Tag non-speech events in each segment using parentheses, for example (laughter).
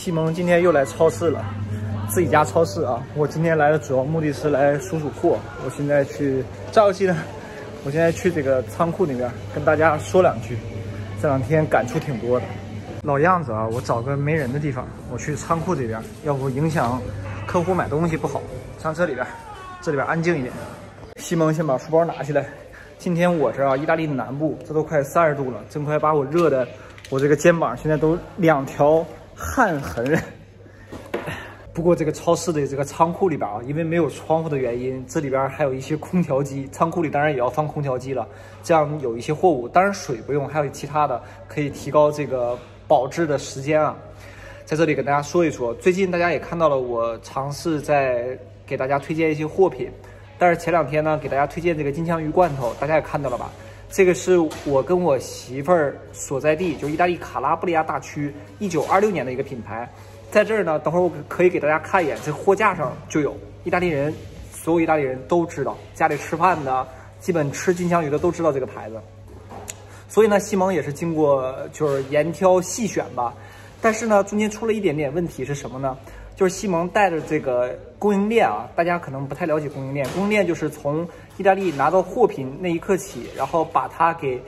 西蒙今天又来超市了，自己家超市啊。我今天来的主要目的是来数数货。我现在去照相机呢，我现在去这个仓库里面跟大家说两句。这两天感触挺多的，老样子啊，我找个没人的地方，我去仓库这边，要不影响客户买东西不好。上这里边，这里边安静一点。西蒙先把书包拿起来。今天我这啊，意大利南部，这都快三十度了，真快把我热的，我这个肩膀现在都两条汗痕。不过这个超市的这个仓库里边啊，因为没有窗户的原因，这里边还有一些空调机，仓库里当然也要放空调机了。这样有一些货物，当然水不用，还有其他的可以提高这个保质的时间啊。在这里跟大家说一说，最近大家也看到了，我尝试在给大家推荐一些货品。但是前两天呢，给大家推荐这个金枪鱼罐头，大家也看到了吧？这个是我跟我媳妇儿所在地，就意大利卡拉布里亚大区，一九二六年的一个品牌。在这儿呢，等会儿我可以给大家看一眼，这货架上就有。意大利人，所有意大利人都知道，家里吃饭的，基本吃金枪鱼的都知道这个牌子。所以呢，西蒙也是经过就是严挑细选吧。但是呢，中间出了一点点问题是什么呢？就是西蒙带着这个供应链啊，大家可能不太了解供应链。供应链就是从意大利拿到货品那一刻起，然后把它给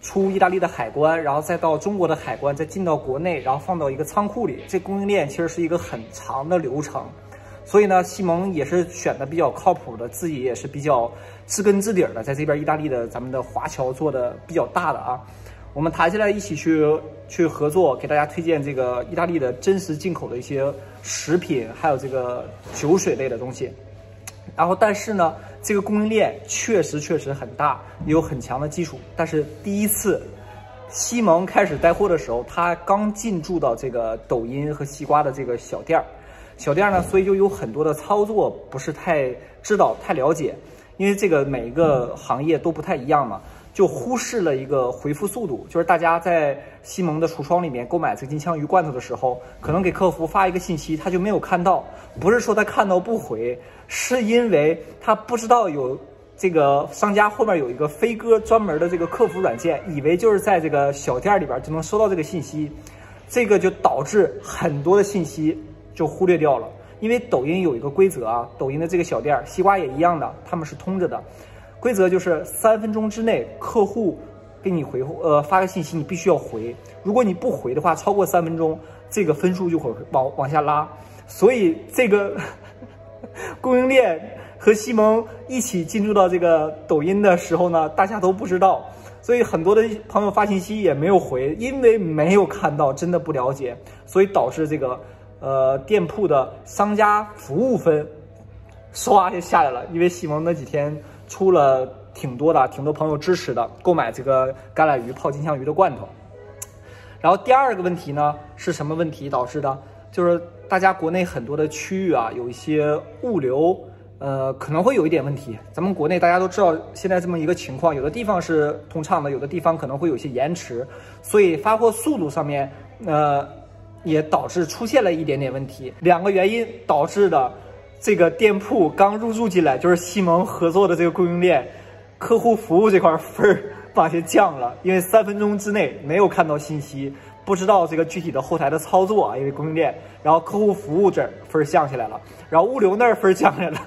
出意大利的海关，然后再到中国的海关，再进到国内，然后放到一个仓库里。这供应链其实是一个很长的流程。所以呢，西蒙也是选的比较靠谱的，自己也是比较知根知底的，在这边意大利的咱们的华侨做的比较大的啊。我们谈下来一起去去合作，给大家推荐这个意大利的真实进口的一些食品，还有这个酒水类的东西。然后，但是呢，这个供应链确实确实很大，也有很强的基础。但是第一次西蒙开始带货的时候，他刚进驻到这个抖音和西瓜的这个小店儿，小店儿呢，所以就有很多的操作不是太知道、太了解，因为这个每一个行业都不太一样嘛。就忽视了一个回复速度，就是大家在西蒙的橱窗里面购买这个金枪鱼罐头的时候，可能给客服发一个信息，他就没有看到。不是说他看到不回，是因为他不知道有这个商家后面有一个飞鸽专门的这个客服软件，以为就是在这个小店里边就能收到这个信息，这个就导致很多的信息就忽略掉了。因为抖音有一个规则啊，抖音的这个小店，西瓜也一样的，他们是通着的。规则就是三分钟之内，客户给你回，呃，发个信息，你必须要回。如果你不回的话，超过三分钟，这个分数就会往往下拉。所以这个 (laughs) 供应链和西蒙一起进入到这个抖音的时候呢，大家都不知道，所以很多的朋友发信息也没有回，因为没有看到，真的不了解，所以导致这个呃店铺的商家服务分唰就下来了，因为西蒙那几天。出了挺多的，挺多朋友支持的，购买这个橄榄鱼泡金枪鱼的罐头。然后第二个问题呢，是什么问题导致的？就是大家国内很多的区域啊，有一些物流，呃，可能会有一点问题。咱们国内大家都知道现在这么一个情况，有的地方是通畅的，有的地方可能会有些延迟，所以发货速度上面，呃，也导致出现了一点点问题。两个原因导致的。这个店铺刚入驻进来，就是西蒙合作的这个供应链，客户服务这块分儿往下降了，因为三分钟之内没有看到信息，不知道这个具体的后台的操作啊，因为供应链，然后客户服务这分儿降下来了，然后物流那儿分儿降下来了，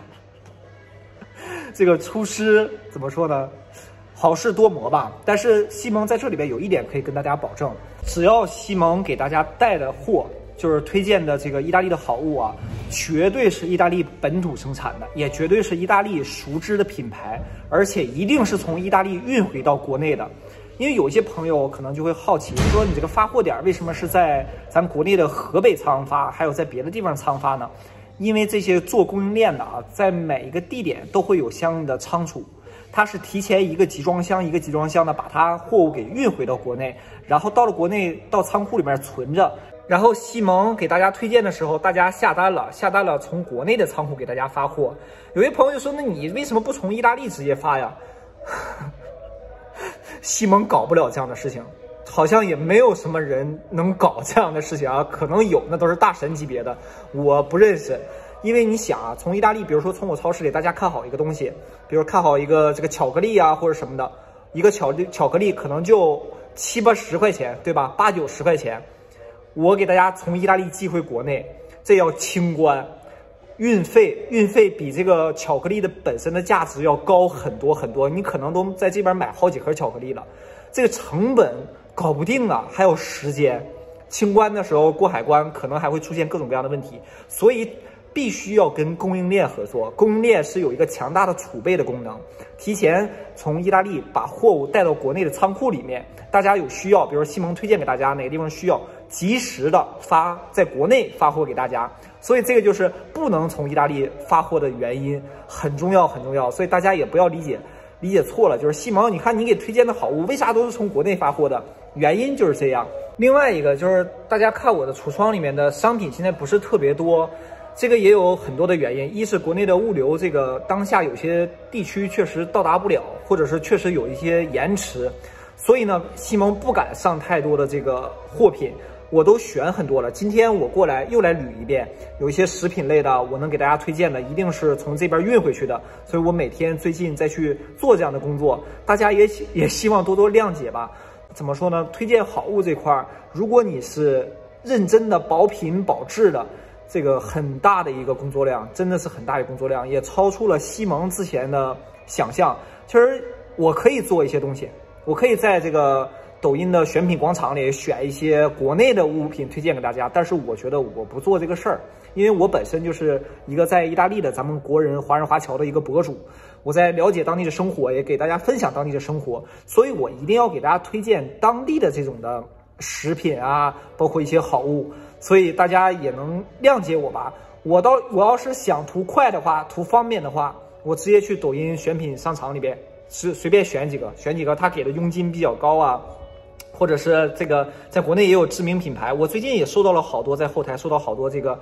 这个出师怎么说呢？好事多磨吧。但是西蒙在这里边有一点可以跟大家保证，只要西蒙给大家带的货。就是推荐的这个意大利的好物啊，绝对是意大利本土生产的，也绝对是意大利熟知的品牌，而且一定是从意大利运回到国内的。因为有一些朋友可能就会好奇，说你这个发货点为什么是在咱国内的河北仓发，还有在别的地方仓发呢？因为这些做供应链的啊，在每一个地点都会有相应的仓储，它是提前一个集装箱一个集装箱的把它货物给运回到国内，然后到了国内到仓库里面存着。然后西蒙给大家推荐的时候，大家下单了，下单了，从国内的仓库给大家发货。有些朋友就说：“那你为什么不从意大利直接发呀？” (laughs) 西蒙搞不了这样的事情，好像也没有什么人能搞这样的事情啊。可能有，那都是大神级别的，我不认识。因为你想啊，从意大利，比如说从我超市里，大家看好一个东西，比如看好一个这个巧克力啊，或者什么的，一个巧巧克力可能就七八十块钱，对吧？八九十块钱。我给大家从意大利寄回国内，这要清关，运费运费比这个巧克力的本身的价值要高很多很多，你可能都在这边买好几盒巧克力了，这个成本搞不定啊，还有时间，清关的时候过海关可能还会出现各种各样的问题，所以。必须要跟供应链合作，供应链是有一个强大的储备的功能，提前从意大利把货物带到国内的仓库里面。大家有需要，比如西蒙推荐给大家哪个地方需要，及时的发在国内发货给大家。所以这个就是不能从意大利发货的原因，很重要很重要。所以大家也不要理解理解错了，就是西蒙，你看你给推荐的好物，为啥都是从国内发货的？原因就是这样。另外一个就是大家看我的橱窗里面的商品现在不是特别多。这个也有很多的原因，一是国内的物流，这个当下有些地区确实到达不了，或者是确实有一些延迟，所以呢，西蒙不敢上太多的这个货品，我都选很多了。今天我过来又来捋一遍，有一些食品类的，我能给大家推荐的，一定是从这边运回去的，所以我每天最近再去做这样的工作，大家也也希望多多谅解吧。怎么说呢？推荐好物这块儿，如果你是认真的保品保质的。这个很大的一个工作量，真的是很大的工作量，也超出了西蒙之前的想象。其实我可以做一些东西，我可以在这个抖音的选品广场里选一些国内的物品推荐给大家。但是我觉得我不做这个事儿，因为我本身就是一个在意大利的咱们国人华人华侨的一个博主，我在了解当地的生活，也给大家分享当地的生活，所以我一定要给大家推荐当地的这种的食品啊，包括一些好物。所以大家也能谅解我吧。我到我要是想图快的话，图方便的话，我直接去抖音选品商场里边，是随便选几个，选几个他给的佣金比较高啊，或者是这个在国内也有知名品牌。我最近也收到了好多，在后台收到好多这个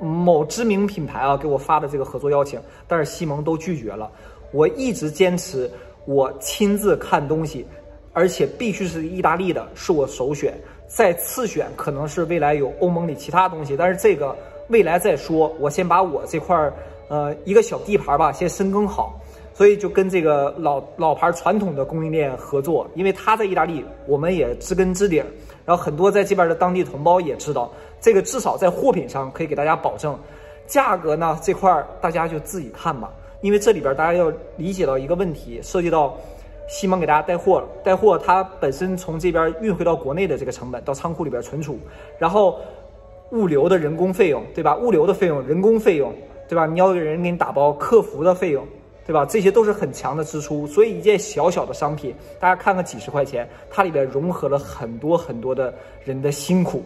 某知名品牌啊给我发的这个合作邀请，但是西蒙都拒绝了。我一直坚持我亲自看东西，而且必须是意大利的，是我首选。再次选可能是未来有欧盟里其他东西，但是这个未来再说。我先把我这块儿，呃，一个小地盘吧，先深耕好。所以就跟这个老老牌传统的供应链合作，因为他在意大利，我们也知根知底儿。然后很多在这边的当地同胞也知道，这个至少在货品上可以给大家保证。价格呢这块儿大家就自己看吧，因为这里边大家要理解到一个问题，涉及到。西蒙给大家带货了，带货它本身从这边运回到国内的这个成本，到仓库里边存储，然后物流的人工费用，对吧？物流的费用、人工费用，对吧？你要有人给你打包，客服的费用，对吧？这些都是很强的支出。所以一件小小的商品，大家看个几十块钱，它里边融合了很多很多的人的辛苦。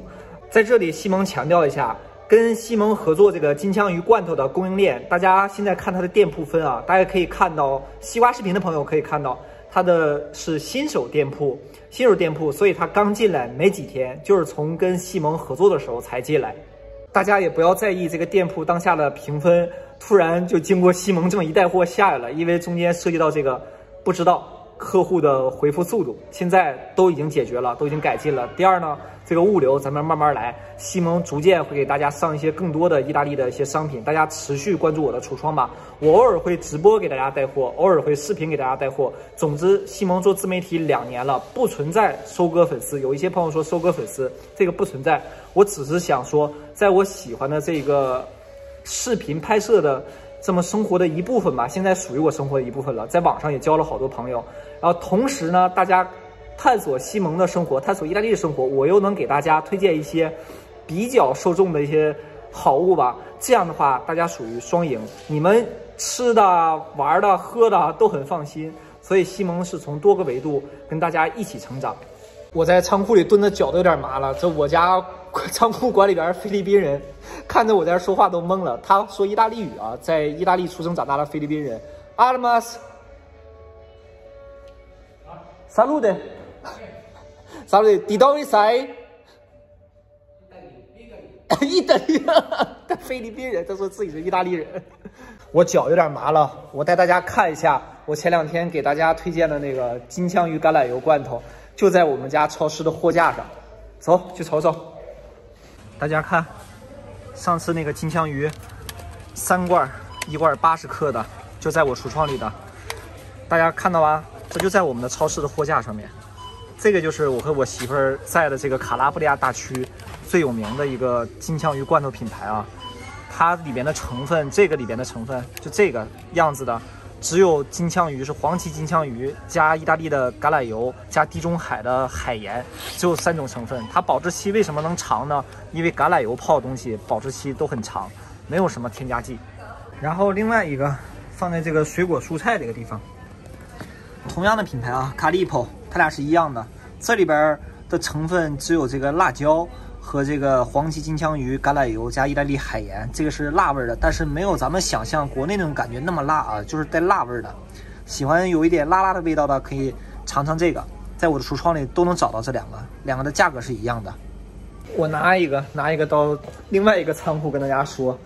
在这里，西蒙强调一下，跟西蒙合作这个金枪鱼罐头的供应链，大家现在看它的店铺分啊，大家可以看到，西瓜视频的朋友可以看到。它的是新手店铺，新手店铺，所以它刚进来没几天，就是从跟西蒙合作的时候才进来。大家也不要在意这个店铺当下的评分，突然就经过西蒙这么一带货下来了，因为中间涉及到这个不知道。客户的回复速度现在都已经解决了，都已经改进了。第二呢，这个物流咱们慢慢来，西蒙逐渐会给大家上一些更多的意大利的一些商品，大家持续关注我的橱窗吧。我偶尔会直播给大家带货，偶尔会视频给大家带货。总之，西蒙做自媒体两年了，不存在收割粉丝。有一些朋友说收割粉丝，这个不存在。我只是想说，在我喜欢的这个视频拍摄的。这么生活的一部分吧，现在属于我生活的一部分了。在网上也交了好多朋友，然后同时呢，大家探索西蒙的生活，探索意大利的生活，我又能给大家推荐一些比较受众的一些好物吧。这样的话，大家属于双赢，你们吃的、玩的、喝的都很放心。所以西蒙是从多个维度跟大家一起成长。我在仓库里蹲的脚都有点麻了。这我家仓库管理员菲律宾人，(laughs) 看着我在这说话都懵了。他说意大利语啊，在意大利出生长大的菲律宾人。阿拉马斯，啥路的？啥路的？地道为啥？意大利，意大利，他菲律宾人，他说自己是意大利人。(laughs) 我脚有点麻了，我带大家看一下我前两天给大家推荐的那个金枪鱼橄榄油罐头。就在我们家超市的货架上，走去瞅瞅。大家看，上次那个金枪鱼，三罐，一罐八十克的，就在我橱窗里的。大家看到吧？这就在我们的超市的货架上面。这个就是我和我媳妇儿在的这个卡拉布里亚大区最有名的一个金枪鱼罐头品牌啊。它里边的成分，这个里边的成分就这个样子的，只有金枪鱼是黄鳍金枪鱼加意大利的橄榄油加地中海的海盐，只有三种成分。它保质期为什么能长呢？因为橄榄油泡的东西保质期都很长，没有什么添加剂。然后另外一个放在这个水果蔬菜这个地方，同样的品牌啊，卡利普，它俩是一样的。这里边的成分只有这个辣椒。和这个黄鳍金枪鱼、橄榄油加意大利海盐，这个是辣味的，但是没有咱们想象国内那种感觉那么辣啊，就是带辣味的。喜欢有一点辣辣的味道的，可以尝尝这个，在我的橱窗里都能找到这两个，两个的价格是一样的。我拿一个，拿一个到另外一个仓库跟大家说，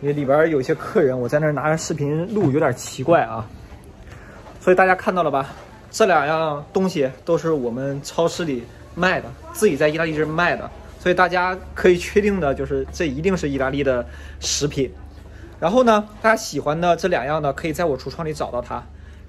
因为里边有些客人，我在那拿着视频录有点奇怪啊，所以大家看到了吧？这两样东西都是我们超市里卖的，自己在意大利这卖的。所以大家可以确定的就是，这一定是意大利的食品。然后呢，大家喜欢的这两样呢，可以在我橱窗里找到它。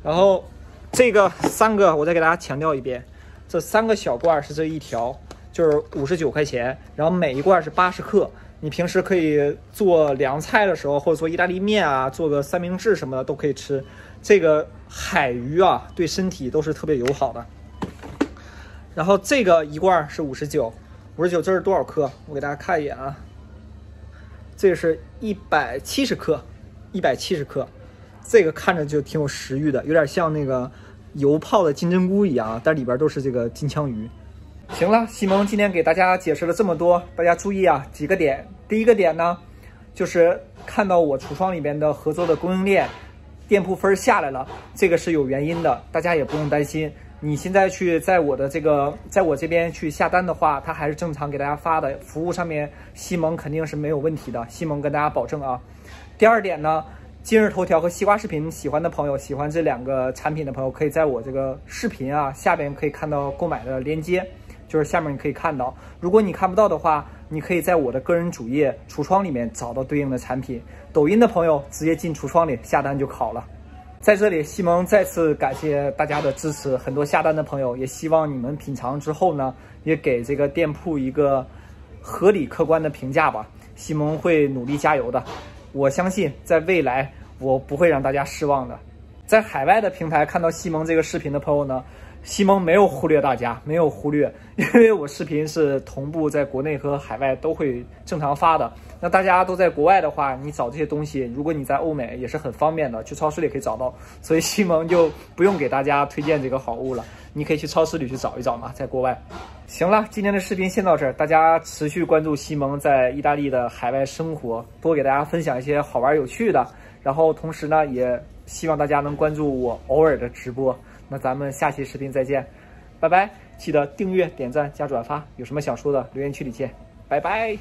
然后这个三个，我再给大家强调一遍，这三个小罐是这一条，就是五十九块钱。然后每一罐是八十克，你平时可以做凉菜的时候，或者做意大利面啊，做个三明治什么的都可以吃。这个海鱼啊，对身体都是特别友好的。然后这个一罐是五十九。五十九，这是多少克？我给大家看一眼啊，这个是一百七十克，一百七十克，这个看着就挺有食欲的，有点像那个油泡的金针菇一样啊，但里边都是这个金枪鱼。行了，西蒙今天给大家解释了这么多，大家注意啊，几个点。第一个点呢，就是看到我橱窗里边的合作的供应链店铺分下来了，这个是有原因的，大家也不用担心。你现在去在我的这个，在我这边去下单的话，它还是正常给大家发的，服务上面西蒙肯定是没有问题的，西蒙跟大家保证啊。第二点呢，今日头条和西瓜视频喜欢的朋友，喜欢这两个产品的朋友，可以在我这个视频啊下边可以看到购买的链接，就是下面你可以看到。如果你看不到的话，你可以在我的个人主页橱窗里面找到对应的产品。抖音的朋友直接进橱窗里下单就好了。在这里，西蒙再次感谢大家的支持，很多下单的朋友，也希望你们品尝之后呢，也给这个店铺一个合理客观的评价吧。西蒙会努力加油的，我相信在未来我不会让大家失望的。在海外的平台看到西蒙这个视频的朋友呢？西蒙没有忽略大家，没有忽略，(laughs) 因为我视频是同步在国内和海外都会正常发的。那大家都在国外的话，你找这些东西，如果你在欧美也是很方便的，去超市里可以找到。所以西蒙就不用给大家推荐这个好物了，你可以去超市里去找一找嘛，在国外。行了，今天的视频先到这儿，大家持续关注西蒙在意大利的海外生活，多给大家分享一些好玩有趣的。然后同时呢，也希望大家能关注我偶尔的直播。那咱们下期视频再见，拜拜！记得订阅、点赞、加转发，有什么想说的，留言区里见，拜拜。